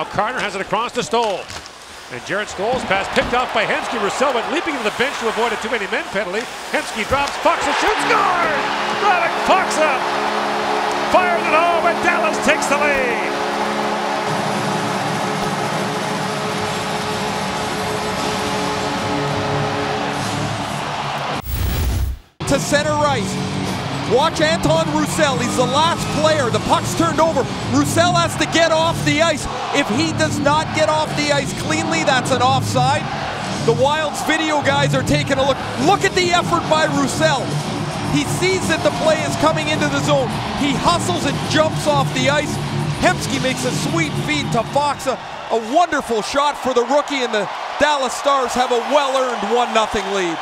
Now Carter has it across to Stoll. And Jarret Stoll's pass picked off by Hemsky. Roussel went leaping to the bench to avoid a too many men penalty. Hemsky drops, Faksa shoots, scored! Radek Faksa fires it home, and Dallas takes the lead. To center right. Watch Anton Roussel. He's the last player. The puck's turned over. Roussel has to get off the ice. If he does not get off the ice cleanly, that's an offside. The Wild's video guys are taking a look. Look at the effort by Roussel. He sees that the play is coming into the zone. He hustles and jumps off the ice. Hemsky makes a sweet feed to Faksa. A wonderful shot for the rookie, and the Dallas Stars have a well earned 1 0 lead.